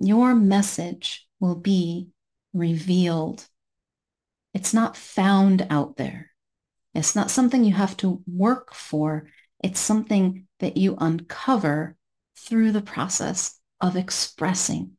your message will be revealed. It's not found out there. It's not something you have to work for. It's something that you uncover through the process of expressing